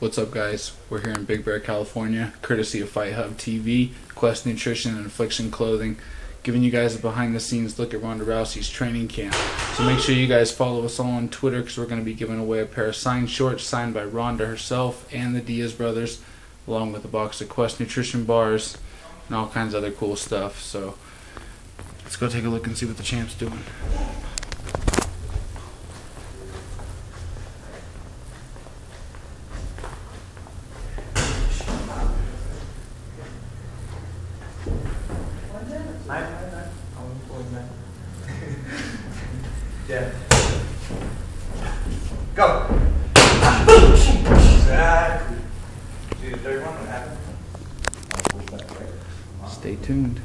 What's up, guys? We're here in Big Bear, California, courtesy of Fight Hub TV, Quest Nutrition, and Affliction Clothing, giving you guys a behind the scenes look at Ronda Rousey's training camp. So make sure you guys follow us all on Twitter because we're going to be giving away a pair of signed shorts signed by Ronda herself and the Diaz brothers, along with a box of Quest Nutrition bars and all kinds of other cool stuff. So let's go take a look and see what the champ's doing. Yeah. Go. Exactly. See the third one? What happened? Stay tuned.